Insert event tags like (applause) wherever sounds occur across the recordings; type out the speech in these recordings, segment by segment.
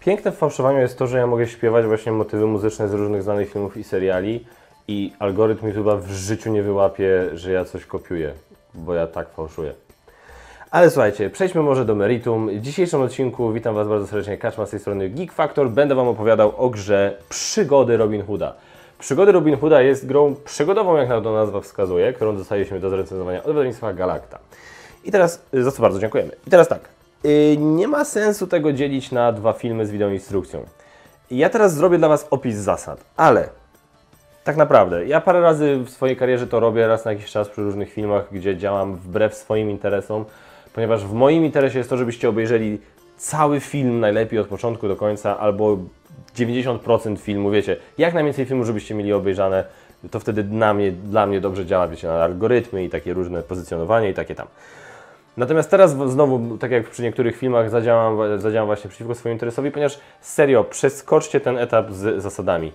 Piękne w fałszowaniu jest to, że ja mogę śpiewać właśnie motywy muzyczne z różnych znanych filmów i seriali i algorytm YouTube'a w życiu nie wyłapie, że ja coś kopiuję, bo ja tak fałszuję. Ale słuchajcie, przejdźmy może do meritum. W dzisiejszym odcinku witam Was bardzo serdecznie, Kaczma z tej strony Geek Factor. Będę Wam opowiadał o grze Przygody Robin Hooda. Przygody Robin Hooda jest grą przygodową, jak na to nazwa wskazuje, którą dostaliśmy do zrecenzowania od wydawnictwa Galacta. I teraz, za co bardzo dziękujemy. I teraz tak, nie ma sensu tego dzielić na dwa filmy z wideoinstrukcją. Ja teraz zrobię dla Was opis zasad, ale tak naprawdę, ja parę razy w swojej karierze to robię raz na jakiś czas przy różnych filmach, gdzie działam wbrew swoim interesom, ponieważ w moim interesie jest to, żebyście obejrzeli cały film najlepiej od początku do końca, albo 90% filmu, wiecie, jak najwięcej filmu, żebyście mieli obejrzane, to wtedy dla mnie, dla mnie dobrze działa, wiecie, na algorytmy i takie różne pozycjonowanie i takie tam. Natomiast teraz znowu, tak jak przy niektórych filmach, zadziałam, zadziałam właśnie przeciwko swojemu interesowi, ponieważ serio, przeskoczcie ten etap z zasadami.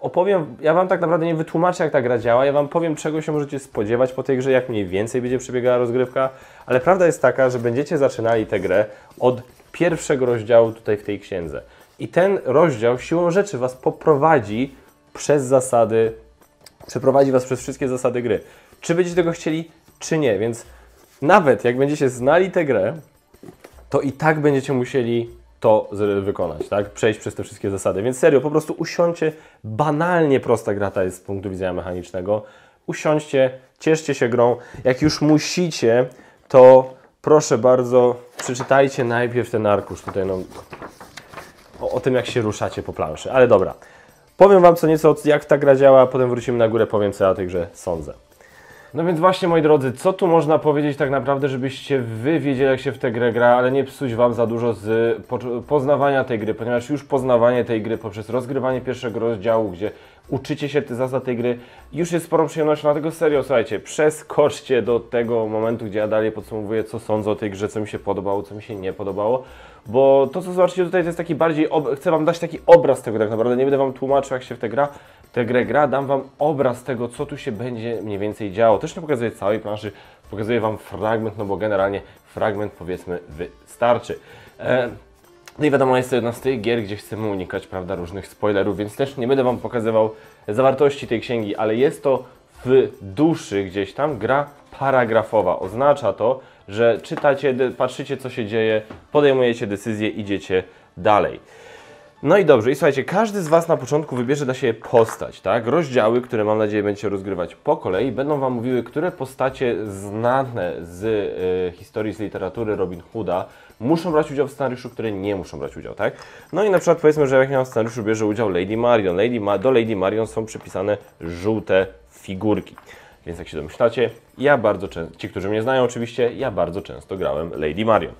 Opowiem, ja Wam tak naprawdę nie wytłumaczę, jak ta gra działa, ja Wam powiem, czego się możecie spodziewać po tej grze, jak mniej więcej będzie przebiegała rozgrywka, ale prawda jest taka, że będziecie zaczynali tę grę od pierwszego rozdziału tutaj w tej księdze. I ten rozdział siłą rzeczy Was poprowadzi przez zasady przeprowadzi Was przez wszystkie zasady gry. Czy będziecie tego chcieli, czy nie. Więc nawet jak będziecie znali tę grę, to i tak będziecie musieli to wykonać, tak? Przejść przez te wszystkie zasady. Więc serio, po prostu usiądźcie. Banalnie prosta gra ta jest z punktu widzenia mechanicznego. Usiądźcie, cieszcie się grą. Jak już musicie, to proszę bardzo, przeczytajcie najpierw ten arkusz tutaj, no, o, o tym, jak się ruszacie po planszy. Ale dobra. Powiem Wam co nieco, jak ta gra działa, potem wrócimy na górę, powiem co ja o tej grze sądzę. No więc właśnie, moi drodzy, co tu można powiedzieć tak naprawdę, żebyście Wy wiedzieli, jak się w tę grę gra, ale nie psuć Wam za dużo z po, poznawania tej gry, ponieważ już poznawanie tej gry poprzez rozgrywanie pierwszego rozdziału, gdzie uczycie się zasad tej gry, już jest sporą przyjemnością, dlatego serio, słuchajcie, przeskoczcie do tego momentu, gdzie ja dalej podsumowuję, co sądzę o tej grze, co mi się podobało, co mi się nie podobało, bo to, co zobaczycie tutaj, to jest taki bardziej, chcę Wam dać taki obraz tego tak naprawdę, nie będę Wam tłumaczył, jak się w tę gra, tę grę gra, dam Wam obraz tego, co tu się będzie mniej więcej działo. Też nie pokazuję całej planszy, pokazuję Wam fragment, no bo generalnie fragment powiedzmy wystarczy. E, no i wiadomo, jest to jedna z tych gier, gdzie chcemy unikać, prawda, różnych spoilerów, więc też nie będę Wam pokazywał zawartości tej księgi, ale jest to w duszy gdzieś tam gra paragrafowa. Oznacza to, że czytacie, patrzycie co się dzieje, podejmujecie decyzje, idziecie dalej. No i dobrze, i słuchajcie, każdy z Was na początku wybierze dla siebie postać, tak? Rozdziały, które mam nadzieję będziecie rozgrywać po kolei, będą Wam mówiły, które postacie znane z e, historii, z literatury Robin Hooda muszą brać udział w scenariuszu, które nie muszą brać udział, tak? No i na przykład powiedzmy, że jak ja w scenariuszu bierze udział Lady Marion. Lady Ma do Lady Marion są przypisane żółte figurki. Więc jak się domyślacie, ja bardzo często, ci, którzy mnie znają oczywiście, ja bardzo często grałem Lady Marion.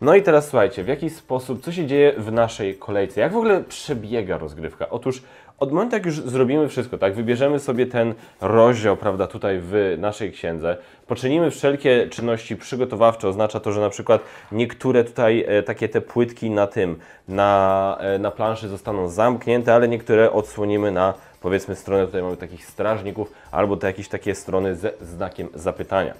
No i teraz słuchajcie, w jaki sposób, co się dzieje w naszej kolejce? Jak w ogóle przebiega rozgrywka? Otóż od momentu, jak już zrobimy wszystko, tak, wybierzemy sobie ten rozdział, prawda, tutaj w naszej księdze, poczynimy wszelkie czynności przygotowawcze, oznacza to, że na przykład niektóre tutaj e, takie te płytki na tym, na, e, na planszy zostaną zamknięte, ale niektóre odsłonimy na powiedzmy stronę, tutaj mamy takich strażników, albo to jakieś takie strony ze znakiem zapytania.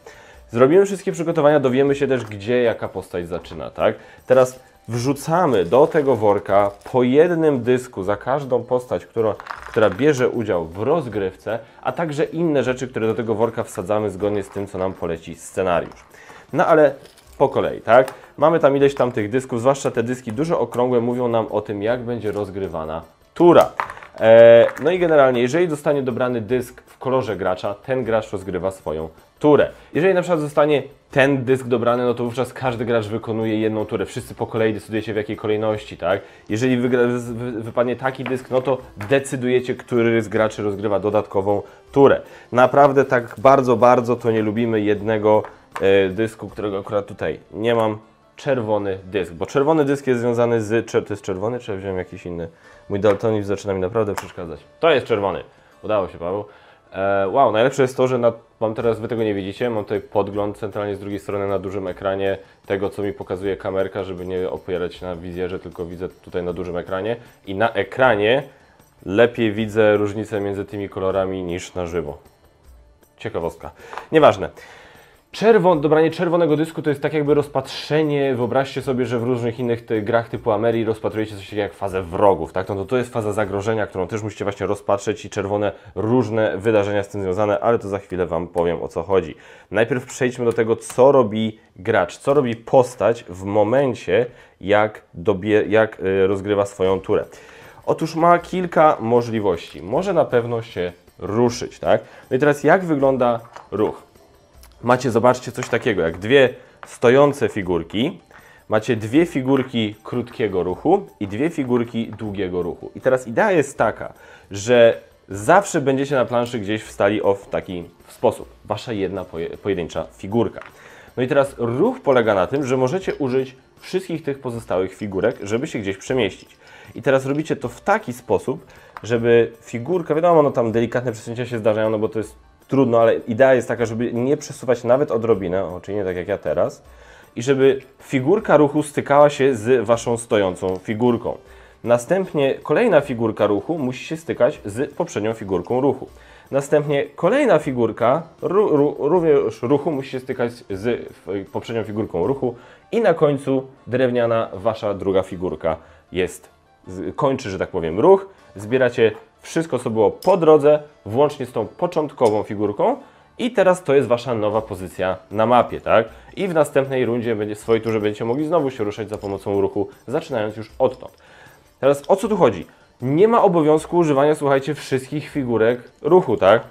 Zrobimy wszystkie przygotowania, dowiemy się też, gdzie jaka postać zaczyna, tak? Teraz wrzucamy do tego worka po jednym dysku za każdą postać, która, która bierze udział w rozgrywce, a także inne rzeczy, które do tego worka wsadzamy zgodnie z tym, co nam poleci scenariusz. No ale po kolei, tak? Mamy tam ileś tam tych dysków, zwłaszcza te dyski dużo okrągłe mówią nam o tym, jak będzie rozgrywana tura. E, no i generalnie, jeżeli zostanie dobrany dysk w kolorze gracza, ten gracz rozgrywa swoją turę. Jeżeli na przykład zostanie ten dysk dobrany, no to wówczas każdy gracz wykonuje jedną turę. Wszyscy po kolei decydujecie w jakiej kolejności, tak? Jeżeli wygra, wy- wypadnie taki dysk, no to decydujecie, który z graczy rozgrywa dodatkową turę. Naprawdę tak bardzo, bardzo to nie lubimy jednego e, dysku, którego akurat tutaj nie mam. Czerwony dysk, bo czerwony dysk jest związany z. Czy to jest czerwony, czy ja wziąłem jakiś inny? Mój daltonizm zaczyna mi naprawdę przeszkadzać. To jest czerwony. Udało się, Paweł. E, wow, najlepsze jest to, że mam teraz, wy tego nie widzicie, mam tutaj podgląd centralnie z drugiej strony na dużym ekranie tego, co mi pokazuje kamerka, żeby nie opierać na wizjerze, tylko widzę tutaj na dużym ekranie. I na ekranie lepiej widzę różnicę między tymi kolorami niż na żywo. Ciekawostka. Nieważne. Czerwon, dobranie czerwonego dysku to jest tak jakby rozpatrzenie, wyobraźcie sobie, że w różnych innych grach typu Ameri rozpatrujecie coś takiego jak fazę wrogów, tak? No to to jest faza zagrożenia, którą też musicie właśnie rozpatrzeć i czerwone różne wydarzenia z tym związane, ale to za chwilę Wam powiem o co chodzi. Najpierw przejdźmy do tego, co robi gracz, co robi postać w momencie, jak, dobie, jak y, rozgrywa swoją turę. Otóż ma kilka możliwości. Może na pewno się ruszyć, tak? No i teraz jak wygląda ruch? Macie, zobaczcie, coś takiego jak dwie stojące figurki, macie dwie figurki krótkiego ruchu i dwie figurki długiego ruchu. I teraz idea jest taka, że zawsze będziecie na planszy gdzieś wstali o w taki sposób. Wasza jedna pojedyncza figurka. No i teraz ruch polega na tym, że możecie użyć wszystkich tych pozostałych figurek, żeby się gdzieś przemieścić. I teraz robicie to w taki sposób, żeby figurka, wiadomo, no tam delikatne przesunięcia się zdarzają, no bo to jest trudno, ale idea jest taka, żeby nie przesuwać nawet odrobinę, o, czyli nie tak jak ja teraz, i żeby figurka ruchu stykała się z Waszą stojącą figurką. Następnie kolejna figurka ruchu musi się stykać z poprzednią figurką ruchu. Następnie kolejna figurka ru, ru, również ruchu musi się stykać z poprzednią figurką ruchu i na końcu drewniana wasza druga figurka jest, kończy, że tak powiem, ruch. Zbieracie wszystko, co było po drodze, włącznie z tą początkową figurką. I teraz to jest Wasza nowa pozycja na mapie, tak? I w następnej rundzie, w swojej turze będziecie mogli znowu się ruszać za pomocą ruchu, zaczynając już odtąd. Teraz o co tu chodzi? Nie ma obowiązku używania, słuchajcie, wszystkich figurek ruchu, tak?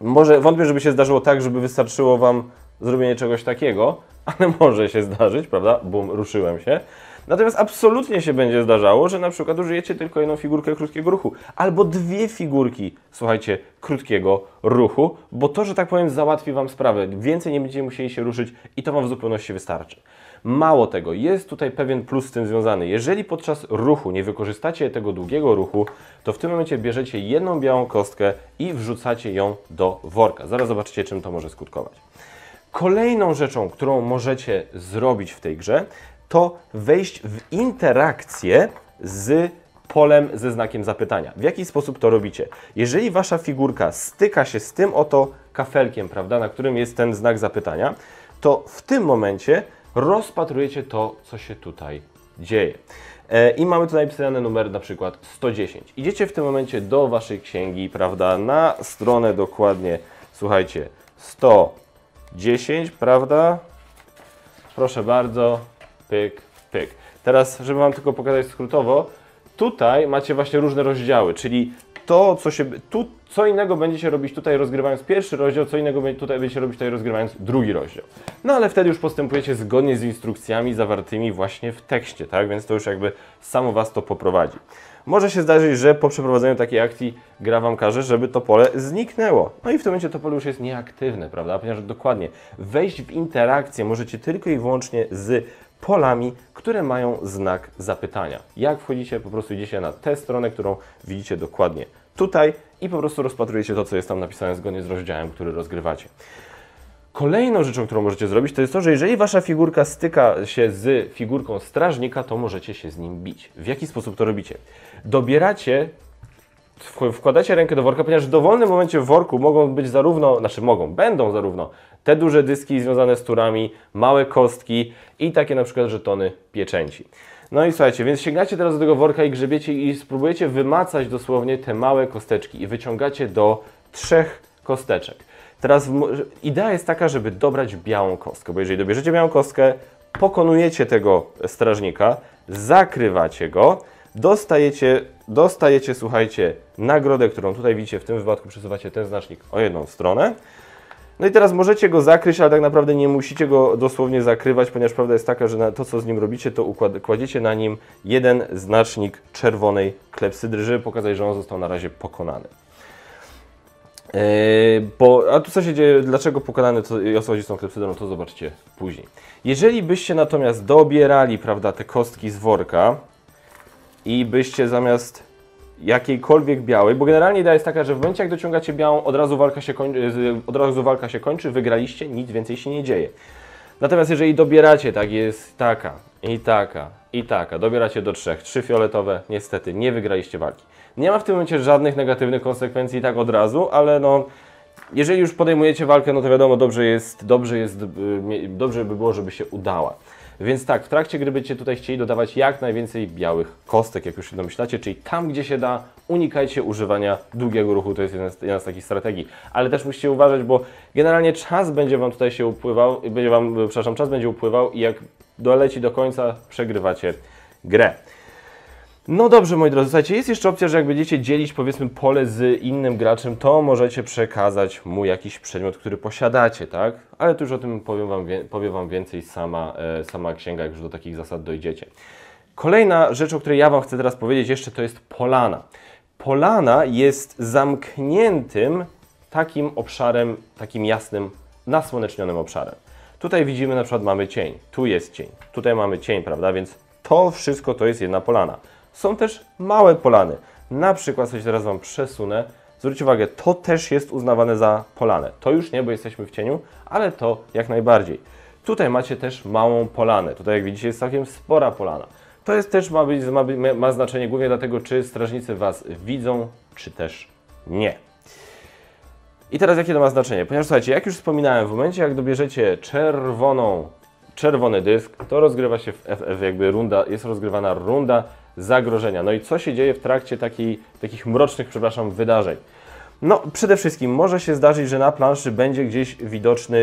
Może wątpię, żeby się zdarzyło tak, żeby wystarczyło Wam zrobienie czegoś takiego, (laughs) ale może się zdarzyć, prawda? Bum, ruszyłem się. Natomiast absolutnie się będzie zdarzało, że na przykład użyjecie tylko jedną figurkę krótkiego ruchu, albo dwie figurki, słuchajcie, krótkiego ruchu, bo to, że tak powiem, załatwi Wam sprawę. Więcej nie będziecie musieli się ruszyć i to Wam w zupełności wystarczy. Mało tego, jest tutaj pewien plus z tym związany. Jeżeli podczas ruchu nie wykorzystacie tego długiego ruchu, to w tym momencie bierzecie jedną białą kostkę i wrzucacie ją do worka. Zaraz zobaczycie, czym to może skutkować. Kolejną rzeczą, którą możecie zrobić w tej grze, to wejść w interakcję z polem ze znakiem zapytania. W jaki sposób to robicie? Jeżeli wasza figurka styka się z tym oto kafelkiem, prawda, na którym jest ten znak zapytania, to w tym momencie rozpatrujecie to, co się tutaj dzieje. E, I mamy tutaj napisany numer na przykład 110. Idziecie w tym momencie do waszej księgi, prawda, na stronę dokładnie, słuchajcie, 110, prawda? Proszę bardzo, pyk, pyk. Teraz, żeby Wam tylko pokazać skrótowo, tutaj macie właśnie różne rozdziały, czyli to, co się, tu, co innego będziecie robić tutaj rozgrywając pierwszy rozdział, co innego tutaj będziecie robić tutaj rozgrywając drugi rozdział. No ale wtedy już postępujecie zgodnie z instrukcjami zawartymi właśnie w tekście, tak? Więc to już jakby samo Was to poprowadzi. Może się zdarzyć, że po przeprowadzeniu takiej akcji gra Wam każe, żeby to pole zniknęło. No i w tym momencie to pole już jest nieaktywne, prawda? Ponieważ dokładnie wejść w interakcję możecie tylko i wyłącznie z polami, które mają znak zapytania. Jak wchodzicie, po prostu idziecie na tę stronę, którą widzicie dokładnie tutaj i po prostu rozpatrujecie to, co jest tam napisane zgodnie z rozdziałem, który rozgrywacie. Kolejną rzeczą, którą możecie zrobić, to jest to, że jeżeli wasza figurka styka się z figurką strażnika, to możecie się z nim bić. W jaki sposób to robicie? Dobieracie, wkładacie rękę do worka, ponieważ w dowolnym momencie w worku mogą być zarówno, znaczy mogą, będą zarówno te duże dyski związane z turami, małe kostki i takie na przykład żetony pieczęci. No i słuchajcie, więc sięgacie teraz do tego worka i grzebiecie i spróbujecie wymacać dosłownie te małe kosteczki i wyciągacie do trzech kosteczek. Teraz idea jest taka, żeby dobrać białą kostkę, bo jeżeli dobierzecie białą kostkę, pokonujecie tego strażnika, zakrywacie go, dostajecie, dostajecie, słuchajcie, nagrodę, którą tutaj widzicie, w tym wypadku przesuwacie ten znacznik o jedną stronę. No i teraz możecie go zakryć, ale tak naprawdę nie musicie go dosłownie zakrywać, ponieważ prawda jest taka, że to co z nim robicie, to układ, kładziecie na nim jeden znacznik czerwonej klepsydry, żeby pokazać, że on został na razie pokonany. Yy, bo, a tu co się dzieje, dlaczego pokonany to, i o co chodzi z tą klepsydrą, to zobaczcie później. Jeżeli byście natomiast dobierali, prawda, te kostki z worka i byście zamiast jakiejkolwiek białej, bo generalnie idea jest taka, że w momencie jak dociągacie białą, od razu walka się kończy, od razu walka się kończy wygraliście, nic więcej się nie dzieje. Natomiast jeżeli dobieracie, tak jest taka i taka i taka, dobieracie do trzech, trzy fioletowe, niestety nie wygraliście walki. Nie ma w tym momencie żadnych negatywnych konsekwencji tak od razu, ale no jeżeli już podejmujecie walkę, no to wiadomo, dobrze jest, dobrze jest, y, dobrze by było, żeby się udała. Więc tak, w trakcie gry będziecie tutaj chcieli dodawać jak najwięcej białych kostek, jak już się domyślacie, czyli tam, gdzie się da, unikajcie używania długiego ruchu, to jest jedna z, jedna z takich strategii. Ale też musicie uważać, bo generalnie czas będzie Wam tutaj się upływał, będzie Wam, przepraszam, czas będzie upływał i jak doleci do końca, przegrywacie grę. No dobrze, moi drodzy, słuchajcie, jest jeszcze opcja, że jak będziecie dzielić powiedzmy pole z innym graczem, to możecie przekazać mu jakiś przedmiot, który posiadacie, tak? Ale tu już o tym powiem Wam, wie- powie wam więcej sama, e, sama księga, jak już do takich zasad dojdziecie. Kolejna rzecz, o której ja Wam chcę teraz powiedzieć jeszcze, to jest polana. Polana jest zamkniętym takim obszarem, takim jasnym, nasłonecznionym obszarem. Tutaj widzimy na przykład mamy cień, tu jest cień, tutaj mamy cień, prawda? Więc to wszystko to jest jedna polana. Są też małe polany. Na przykład, coś teraz Wam przesunę. Zwróćcie uwagę, to też jest uznawane za polanę. To już nie, bo jesteśmy w cieniu, ale to jak najbardziej. Tutaj macie też małą polanę. Tutaj, jak widzicie, jest całkiem spora polana. To jest też ma, być, ma, ma znaczenie głównie dlatego, czy strażnicy Was widzą, czy też nie. I teraz jakie to ma znaczenie? Ponieważ słuchajcie, jak już wspominałem, w momencie jak dobierzecie czerwoną, czerwony dysk, to rozgrywa się w FF, jakby runda, jest rozgrywana runda zagrożenia. No i co się dzieje w trakcie takiej, takich mrocznych, przepraszam, wydarzeń? No, przede wszystkim może się zdarzyć, że na planszy będzie gdzieś widoczny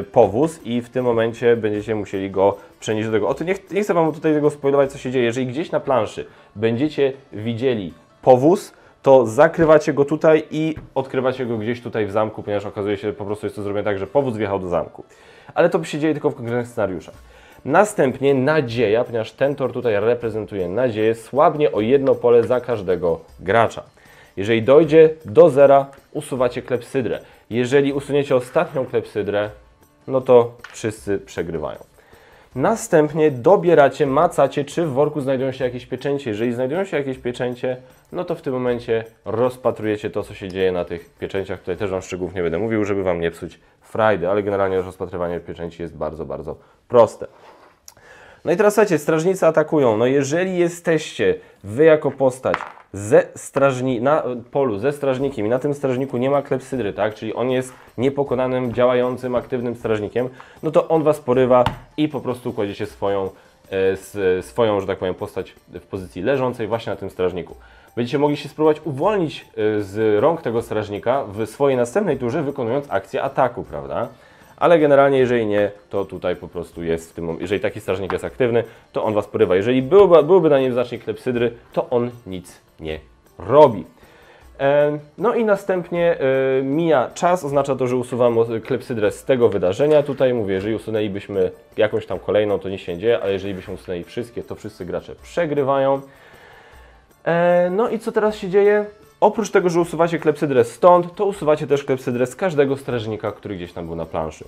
y, powóz i w tym momencie będziecie musieli go przenieść do tego. Oto nie, ch- nie chcę Wam tutaj tego spoilować, co się dzieje. Jeżeli gdzieś na planszy będziecie widzieli powóz, to zakrywacie go tutaj i odkrywacie go gdzieś tutaj w zamku, ponieważ okazuje się, że po prostu jest to zrobione tak, że powóz wjechał do zamku. Ale to się dzieje tylko w konkretnych scenariuszach. Następnie nadzieja, ponieważ ten tor tutaj reprezentuje nadzieję, słabnie o jedno pole za każdego gracza. Jeżeli dojdzie do zera, usuwacie klepsydrę. Jeżeli usuniecie ostatnią klepsydrę, no to wszyscy przegrywają. Następnie dobieracie, macacie, czy w worku znajdują się jakieś pieczęcie. Jeżeli znajdują się jakieś pieczęcie, no to w tym momencie rozpatrujecie to, co się dzieje na tych pieczęciach. Tutaj też Wam szczegółów nie będę mówił, żeby Wam nie psuć frajdy, ale generalnie rozpatrywanie pieczęci jest bardzo, bardzo proste. No i teraz słuchajcie, strażnicy atakują. No jeżeli jesteście wy jako postać ze strażni na polu ze strażnikiem i na tym strażniku nie ma klepsydry, tak? Czyli on jest niepokonanym, działającym, aktywnym strażnikiem, no to on was porywa i po prostu kładziecie swoją, e, swoją, że tak powiem, postać w pozycji leżącej właśnie na tym strażniku. Będziecie mogli się spróbować uwolnić e, z rąk tego strażnika w swojej następnej turze, wykonując akcję ataku, prawda? Ale generalnie, jeżeli nie, to tutaj po prostu jest w tym jeżeli taki strażnik jest aktywny, to on was porywa. Jeżeli byłby, byłby na nim znacznik klepsydry, to on nic nie robi. E, No i następnie e, mija czas, oznacza to, że usuwamy klepsydrę z tego wydarzenia. Tutaj mówię, jeżeli usunęlibyśmy jakąś tam kolejną, to nic się nie dzieje, ale jeżeli byśmy usunęli wszystkie, to wszyscy gracze przegrywają. E, No i co teraz się dzieje? Oprócz tego, że usuwacie klepsydrę stąd, to usuwacie też klepsydrę z każdego strażnika, który gdzieś tam był na planszy.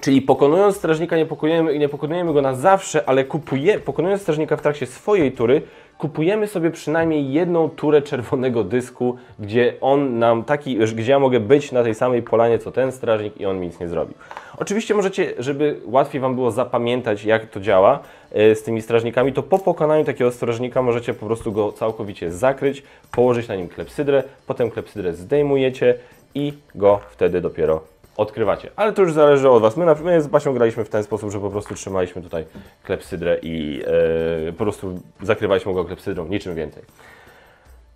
Czyli pokonując strażnika nie pokonujemy, nie pokonujemy go na zawsze, ale kupuje, pokonując strażnika w trakcie swojej tury, kupujemy sobie przynajmniej jedną turę czerwonego dysku, gdzie on nam taki, gdzie ja mogę być na tej samej polanie co ten strażnik i on mi nic nie zrobił. Oczywiście możecie, żeby łatwiej Wam było zapamiętać jak to działa e, z tymi strażnikami, to po pokonaniu takiego strażnika możecie po prostu go całkowicie zakryć, położyć na nim klepsydrę, potem klepsydrę zdejmujecie i go wtedy dopiero odkrywacie. Ale to już zależy od Was. My, na, my z Basią graliśmy w ten sposób, że po prostu trzymaliśmy tutaj klepsydrę i e, po prostu zakrywaliśmy go klepsydrą, niczym więcej.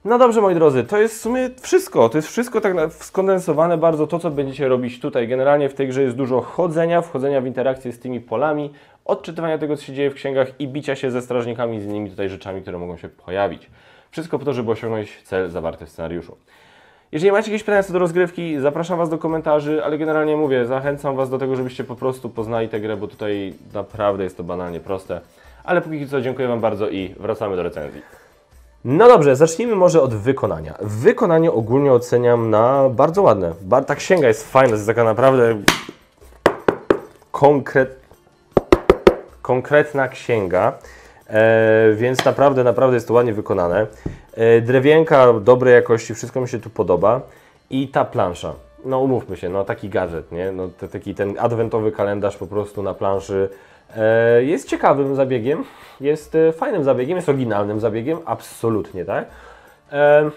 No dobrze, moi drodzy, to jest w sumie wszystko. To jest wszystko tak skondensowane bardzo to, co będziecie robić tutaj. Generalnie w tej grze jest dużo chodzenia, wchodzenia w interakcję z tymi polami, odczytywania tego, co się dzieje w księgach i bicia się ze strażnikami z innymi tutaj rzeczami, które mogą się pojawić. Wszystko po to, żeby osiągnąć cel zawarty w scenariuszu. Jeżeli macie jakieś pytania co do rozgrywki, zapraszam Was do komentarzy, ale generalnie mówię, zachęcam Was do tego, żebyście po prostu poznali tę grę, bo tutaj naprawdę jest to banalnie proste. Ale póki co dziękuję Wam bardzo i wracamy do recenzji. No dobrze, zacznijmy może od wykonania. Wykonanie ogólnie oceniam na bardzo ładne. Bar ta księga jest fajna, jest taka naprawdę konkret... konkretna księga, e, więc naprawdę, naprawdę jest to ładnie wykonane. E, drewienka dobrej jakości, wszystko mi się tu podoba. I ta plansza. No umówmy się, no taki gadżet, nie? No, te, taki ten adwentowy kalendarz po prostu na planszy e, jest ciekawym zabiegiem, jest e, fajnym zabiegiem, jest oryginalnym zabiegiem, absolutnie, tak? E,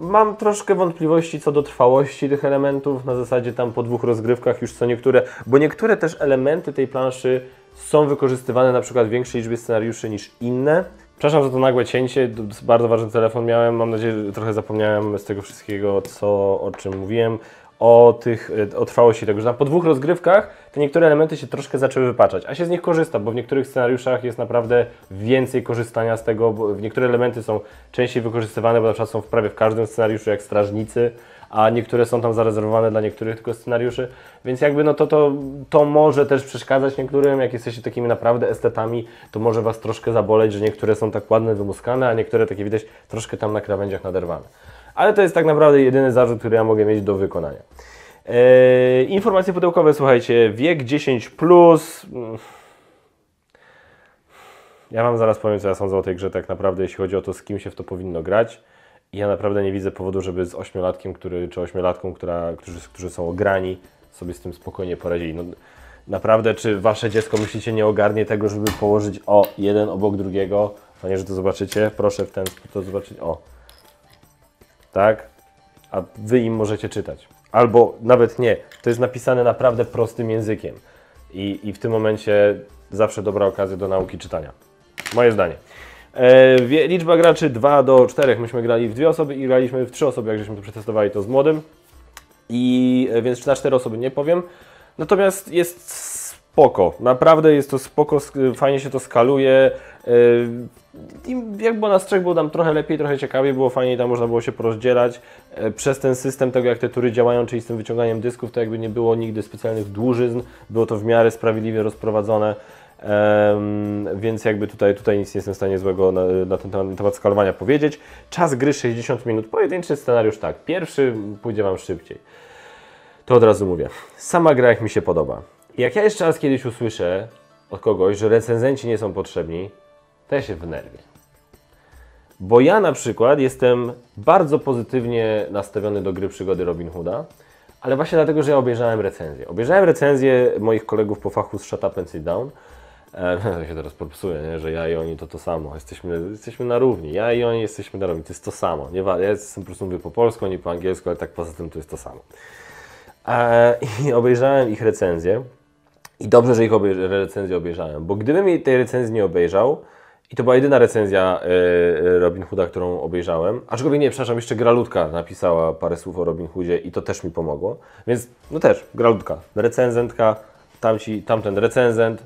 mam troszkę wątpliwości co do trwałości tych elementów, na zasadzie tam po dwóch rozgrywkach już co niektóre, bo niektóre też elementy tej planszy są wykorzystywane na przykład w większej liczbie scenariuszy niż inne. Przepraszam za to nagłe cięcie, bardzo ważny telefon miałem, mam nadzieję, że trochę zapomniałem z tego wszystkiego, co, o czym mówiłem, o, tych, o trwałości tego, że tam po dwóch rozgrywkach te niektóre elementy się troszkę zaczęły wypaczać, a się z nich korzysta, bo w niektórych scenariuszach jest naprawdę więcej korzystania z tego, bo niektóre elementy są częściej wykorzystywane, bo na przykład są w prawie w każdym scenariuszu, jak strażnicy, a niektóre są tam zarezerwowane dla niektórych tylko scenariuszy, więc jakby no to, to, to może też przeszkadzać niektórym, jak jesteście takimi naprawdę estetami, to może Was troszkę zaboleć, że niektóre są tak ładne, wymuskane, a niektóre takie widać troszkę tam na krawędziach naderwane. Ale to jest tak naprawdę jedyny zarzut, który ja mogę mieć do wykonania. Eee, informacje pudełkowe, słuchajcie, wiek 10+, plus. ja Wam zaraz powiem, co ja sądzę o tej grze tak naprawdę, jeśli chodzi o to, z kim się w to powinno grać. Ja naprawdę nie widzę powodu, żeby z ośmiolatkiem, który, czy ośmiolatką, która, którzy, którzy są ograni, sobie z tym spokojnie poradzili. No, naprawdę, czy Wasze dziecko myślicie nie ogarnie tego, żeby położyć o jeden obok drugiego? Panie, że to zobaczycie, proszę w ten sposób to zobaczyć. O, tak? A Wy im możecie czytać. Albo nawet nie. To jest napisane naprawdę prostym językiem. I, i w tym momencie zawsze dobra okazja do nauki czytania. Moje zdanie. E, liczba graczy 2 do 4. Myśmy grali w dwie osoby i graliśmy w trzy osoby, jak żeśmy to przetestowali to z młodym. I e, więc na cztery osoby nie powiem. Natomiast jest spoko. Naprawdę jest to spoko, fajnie się to skaluje. E, I jak było nas trzech, było tam trochę lepiej, trochę ciekawiej, było fajniej, tam można było się porozdzielać. Przez ten system tego, jak te tury działają, czyli z tym wyciąganiem dysków, to jakby nie było nigdy specjalnych dłużyzn, było to w miarę sprawiedliwie rozprowadzone. Um, więc jakby tutaj, tutaj nic nie jestem w stanie złego na, na ten temat, temat skalowania powiedzieć. Czas gry 60 minut, pojedynczy scenariusz tak, pierwszy pójdzie Wam szybciej. To od razu mówię. Sama gra jak mi się podoba. Jak ja jeszcze raz kiedyś usłyszę od kogoś, że recenzenci nie są potrzebni, to ja się wnerwię. Bo ja na przykład jestem bardzo pozytywnie nastawiony do gry przygody Robin Hooda, ale właśnie dlatego, że ja obejrzałem recenzję. Obejrzałem recenzję moich kolegów po fachu z Shut Up and Sit Down E, (laughs) się teraz popsuje, nie? że ja i oni to to samo. Jesteśmy, jesteśmy na równi. Ja i oni jesteśmy na równi. To jest to samo. Nie, ja jestem po prostu mówię po polsku, nie po angielsku, ale tak poza tym to jest to samo. E, (laughs) I obejrzałem ich recenzję. I dobrze, że ich obejrz recenzję obejrzałem, bo gdybym tej recenzji nie obejrzał, i to była jedyna recenzja y, Robin Hooda, którą obejrzałem. Aczkolwiek nie, przepraszam, jeszcze Gralutka napisała parę słów o Robin Hoodzie i to też mi pomogło. Więc no też, Gralutka, recenzentka, tamci, tamten recenzent,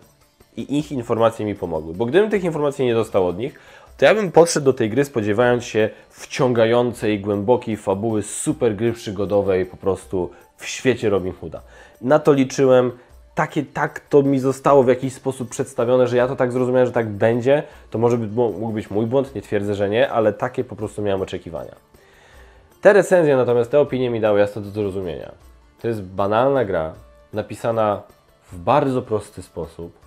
i ich informacje mi pomogły. Bo gdybym tych informacji nie dostał od nich, to ja bym podszedł do tej gry spodziewając się wciągającej, głębokiej fabuły, super gry przygodowej po prostu w świecie Robin Hooda. Na to liczyłem, takie, tak to mi zostało w jakiś sposób przedstawione, że ja to tak zrozumiałem, że tak będzie. To może by, mógł być mój błąd, nie twierdzę, że nie, ale takie po prostu miałem oczekiwania. Te recenzje natomiast, te opinie mi dały jasno do zrozumienia. To jest banalna gra, napisana w bardzo prosty sposób,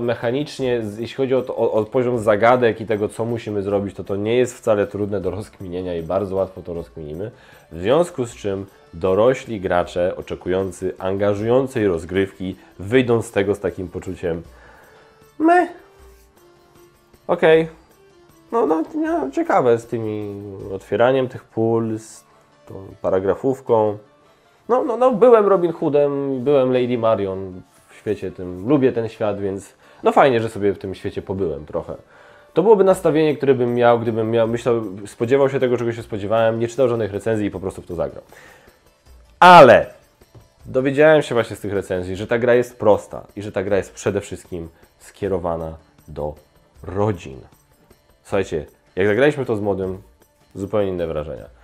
mechanicznie, jeśli chodzi o, to, o, o, poziom zagadek i tego, co musimy zrobić, to to nie jest wcale trudne do rozkminienia i bardzo łatwo to rozkminimy. W związku z czym dorośli gracze oczekujący angażującej rozgrywki wyjdą z tego z takim poczuciem my. Okej. Okay. No, no, no, ciekawe z tymi otwieraniem tych pól, z tą paragrafówką. No, no, no, byłem Robin Hoodem, byłem Lady Marion, świecie tym, lubię ten świat, więc no fajnie, że sobie w tym świecie pobyłem trochę. To byłoby nastawienie, które bym miał, gdybym miał, myślał, spodziewał się tego, czego się spodziewałem, nie czytał żadnych recenzji i po prostu w to zagrał. Ale dowiedziałem się właśnie z tych recenzji, że ta gra jest prosta i że ta gra jest przede wszystkim skierowana do rodzin. Słuchajcie, jak zagraliśmy to z młodym, zupełnie inne wrażenia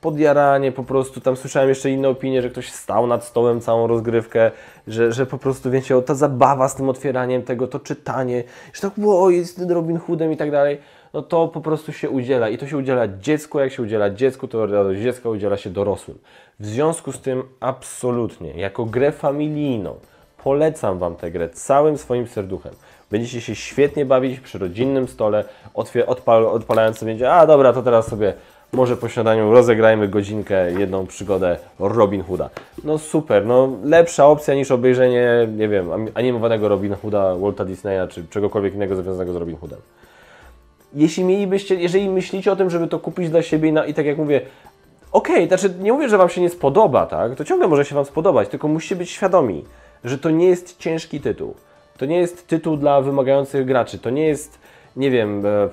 podjaranie po prostu, tam słyszałem jeszcze inne opinie, że ktoś stał nad stołem całą rozgrywkę, że, że po prostu wiecie, o, ta zabawa z tym otwieraniem tego, to czytanie, że tak było, jest Robin Hoodem i tak dalej, no to po prostu się udziela i to się udziela dziecku, jak się udziela dziecku, to radość dziecka udziela się dorosłym. W związku z tym absolutnie, jako grę familijną, polecam Wam tę grę całym swoim serduchem. Będziecie się świetnie bawić przy rodzinnym stole, odpal, odpalając sobie, a dobra, to teraz sobie może po śniadaniu rozegrajmy godzinkę, jedną przygodę Robin Hooda. No super, no lepsza opcja niż obejrzenie, nie wiem, animowanego Robin Hooda, Walta Disneya, czy czegokolwiek innego związanego z Robin Hoodem. jeśli mielibyście, jeżeli myślicie o tym, żeby to kupić dla siebie na, i tak jak mówię, okej, znaczy nie mówię, że Wam się nie spodoba, tak? To ciągle może się Wam spodobać, tylko musicie być świadomi, że to nie jest ciężki tytuł. To nie jest tytuł dla wymagających graczy. To nie jest, nie wiem, e,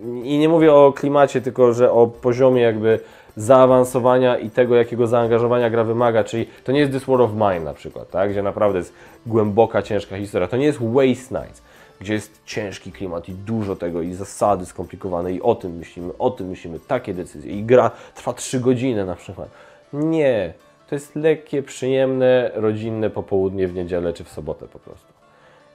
i nie mówię o klimacie, tylko że o poziomie jakby zaawansowania i tego, jakiego zaangażowania gra wymaga, czyli to nie jest This War of Mine na przykład, tak? gdzie naprawdę jest głęboka, ciężka historia. To nie jest Waste Nights, gdzie jest ciężki klimat i dużo tego i zasady skomplikowane i o tym myślimy, o tym myślimy, takie decyzje i gra trwa 3 godziny na przykład. Nie, to jest lekkie, przyjemne, rodzinne popołudnie w niedzielę czy w sobotę po prostu.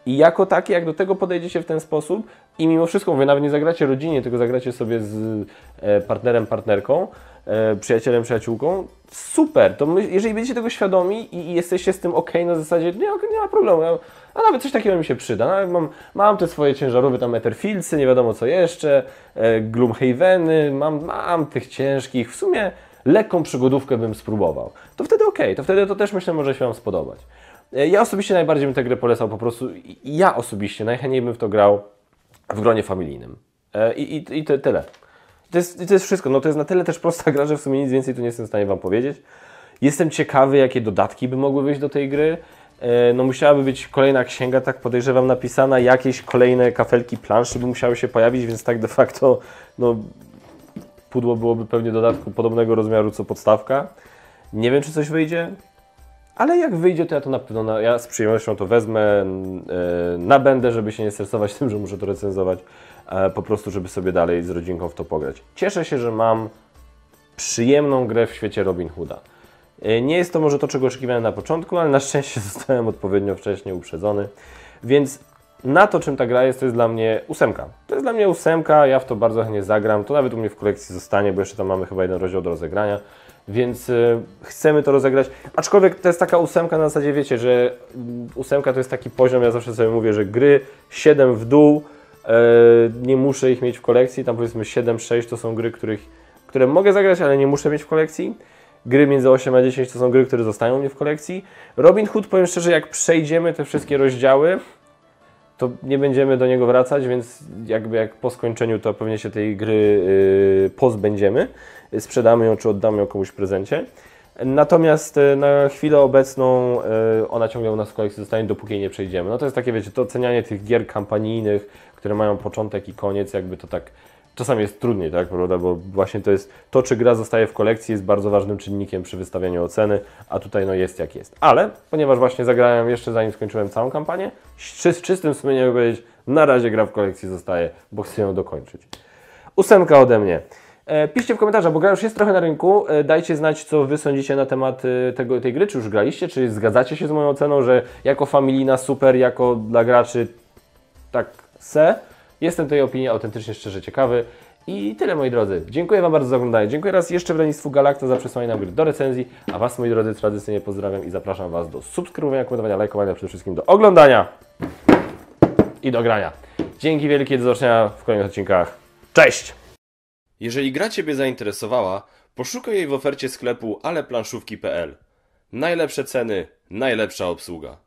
I jako takie, jak do tego podejdziecie w ten sposób i mimo wszystko, mówię, nawet nie zagracie rodzinie, tylko zagracie sobie z e, partnerem, partnerką, e, przyjacielem, przyjaciółką, super. To my, jeżeli będziecie tego świadomi i, jesteście z tym ok na zasadzie, nie, nie ma problemu, ja, a nawet coś takiego mi się przyda. Nawet mam, mam te swoje ciężarowe tam Etherfieldsy, nie wiadomo co jeszcze, e, Gloomhaveny, mam, mam tych ciężkich, w sumie lekką przygodówkę bym spróbował. To wtedy ok, to wtedy to też myślę może się Wam spodobać. E, ja osobiście najbardziej bym tę grę polecał po prostu, ja osobiście najchętniej bym w to grał w gronie familijnym. E, I, i, i tyle. To jest, to jest wszystko. No to jest na tyle też prosta (laughs) gra, że w sumie nic więcej tu nie jestem w stanie Wam powiedzieć. Jestem ciekawy, jakie dodatki by mogły wyjść do tej gry. E, no musiałaby być kolejna księga, tak podejrzewam, napisana, jakieś kolejne kafelki planszy by musiały się pojawić, więc tak de facto no, pudło byłoby pewnie dodatku podobnego rozmiaru co podstawka. Nie wiem, czy coś wyjdzie. Ale jak wyjdzie, to ja to na pewno, na, ja z przyjemnością to wezmę, yy, nabędę, żeby się nie stresować (laughs) tym, że muszę to recenzować, e, po prostu, żeby sobie dalej z rodzinką w to pograć. Cieszę się, że mam przyjemną grę w świecie Robin Hooda. E, nie jest to może to, czego oczekiwałem na początku, ale na szczęście (laughs) zostałem odpowiednio wcześnie uprzedzony. Więc na to, czym ta gra jest, to jest dla mnie ósemka. To jest dla mnie ósemka, ja w to bardzo chętnie zagram. To nawet u mnie w kolekcji zostanie, bo jeszcze tam mamy chyba jeden rozdział do rozegrania więc y, chcemy to rozegrać. Aczkolwiek to jest taka ósemka na zasadzie, wiecie, że ósemka to jest taki poziom, ja zawsze sobie mówię, że gry 7 w dół, e, nie muszę ich mieć w kolekcji, tam powiedzmy 7-6 to są gry, których, które mogę zagrać, ale nie muszę mieć w kolekcji. Gry między 8 a 10 to są gry, które zostają mnie w kolekcji. Robin Hood, powiem szczerze, jak przejdziemy te wszystkie rozdziały, to nie będziemy do niego wracać, więc jakby jak po skończeniu to pewnie się tej gry yy, pozbędziemy sprzedamy ją czy oddamy ją komuś w prezencie. Natomiast e, na chwilę obecną e, ona ciągle u nas w kolekcji zostanie, dopóki jej nie przejdziemy. No to jest takie, wiecie, to ocenianie tych gier kampanijnych, które mają początek i koniec, jakby to tak czasami jest trudniej, tak, prawda, bo właśnie to jest to, czy gra zostaje w kolekcji, jest bardzo ważnym czynnikiem przy wystawianiu oceny, a tutaj no jest jak jest. Ale ponieważ właśnie zagrałem jeszcze zanim skończyłem całą kampanię, z czystym sumieniem powiedzieć, na razie gra w kolekcji zostaje, bo chcę ją dokończyć. Ósemka ode mnie. E, piszcie w komentarzach, bo gra już jest trochę na rynku. E, dajcie znać, co Wy sądzicie na temat e, tego, tej gry. Czy już graliście? Czy zgadzacie się z moją oceną, że jako familijna super, jako dla graczy tak se? Jestem tej opinii autentycznie szczerze ciekawy. I tyle moi drodzy. Dziękuję Wam bardzo za oglądanie. Dziękuję raz jeszcze wydawnictwu Galacta za przesłanie nam gry do recenzji. A Was moi drodzy tradycyjnie pozdrawiam i zapraszam Was do subskrybowania, komentowania, lajkowania, przede wszystkim do oglądania i do grania. Dzięki wielkie, do zobaczenia w kolejnych odcinkach. Cześć! Jeżeli gra Ciebie zainteresowała, poszukaj jej w ofercie sklepu aleplanszówki.pl. Najlepsze ceny, najlepsza obsługa.